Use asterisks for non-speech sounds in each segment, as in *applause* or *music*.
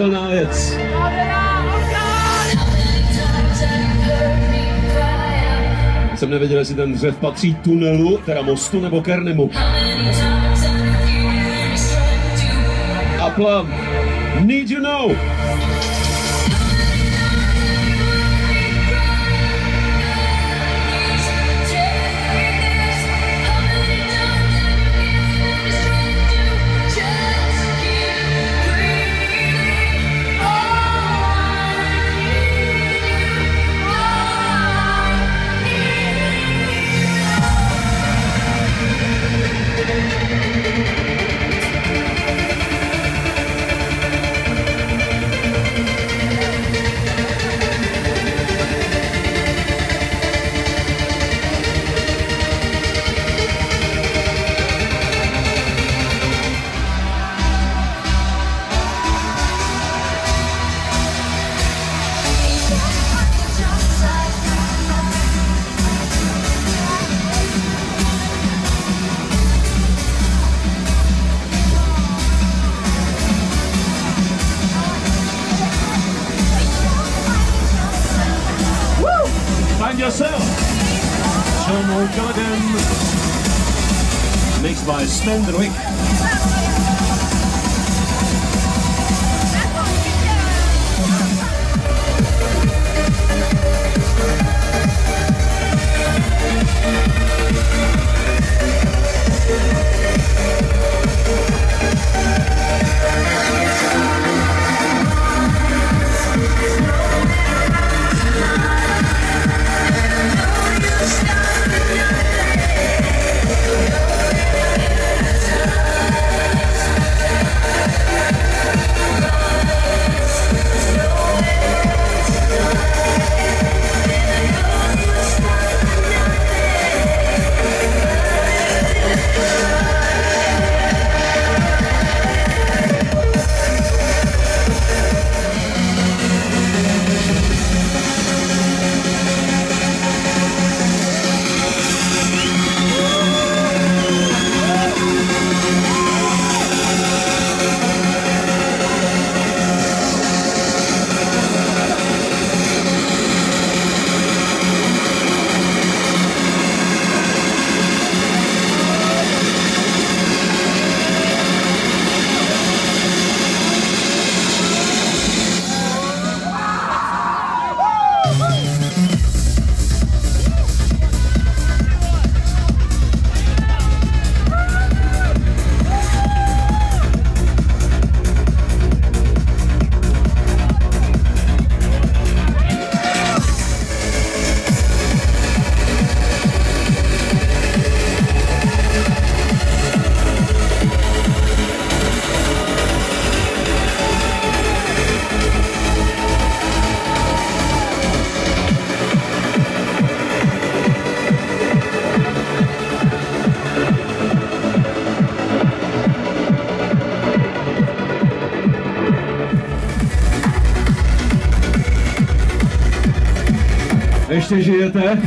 Kouzelná věc. Jsem nevěděl, jestli ten dřev patří tunelu, teda mostu, nebo Kernemu. A plan. Need you know. Smith of the Week. Ještě žijete?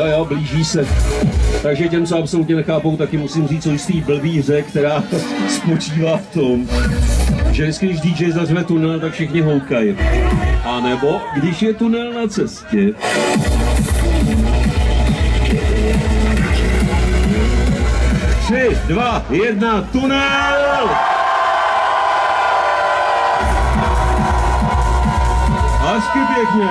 Jo, jo, blíží se. Takže těm, co absolutně nechápou, taky musím říct o jistý blbý hře, která *laughs* spočívá v tom, že vždycky, když DJ zařve tunel, tak všichni houkají. A nebo, když je tunel na cestě, Tři, dva, jedna, tunel! Hezky pěkně!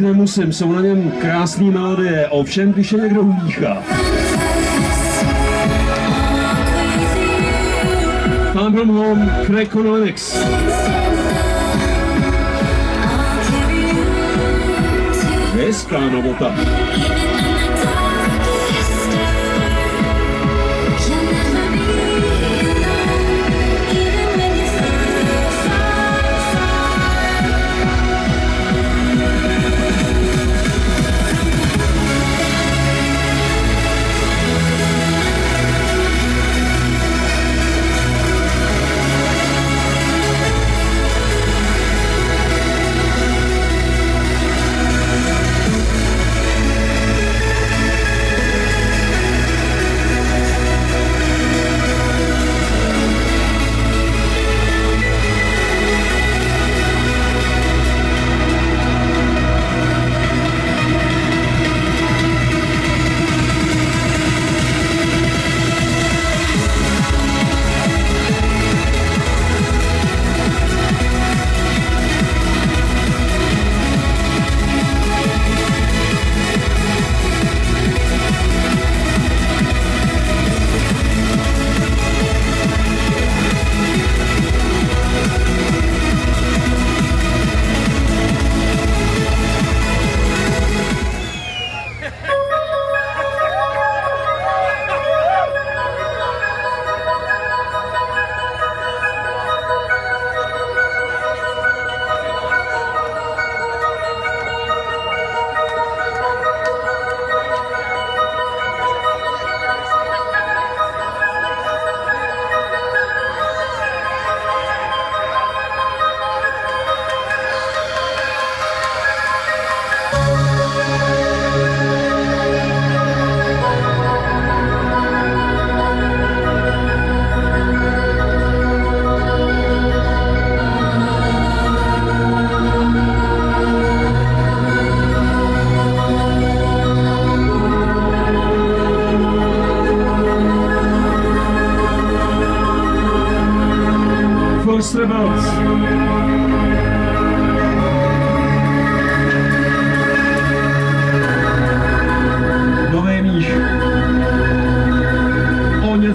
nemusím, jsou na něm krásné melodie, ovšem když je někdo umíchá. Come from home, Craig Lennox. Hezká novota.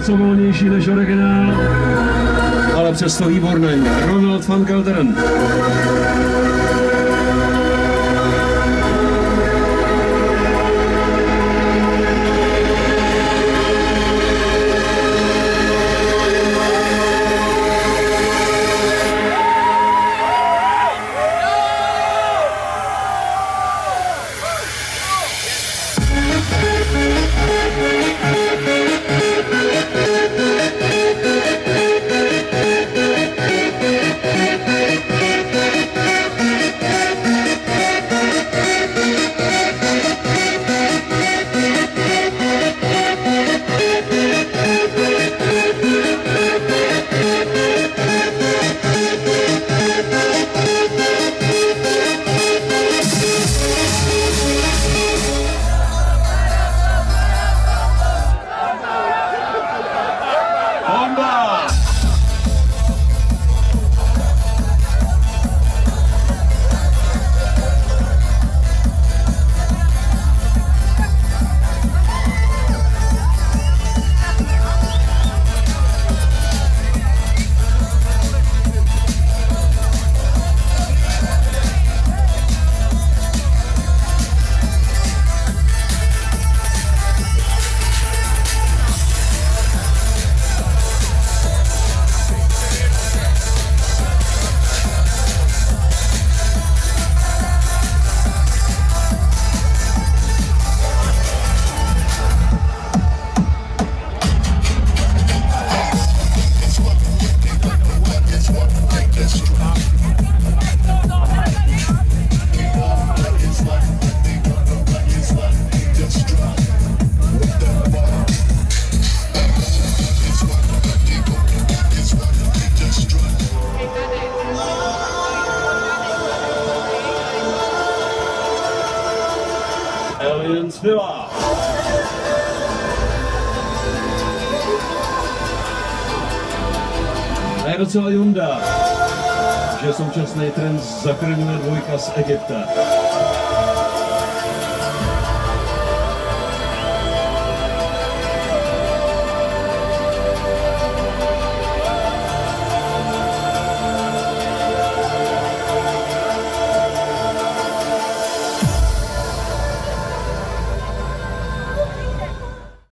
Něco volnější než originál, ale přesto výborný. Ronald van Gelderen. Docela junda, že současný trend zachraňuje dvojka z Egypta.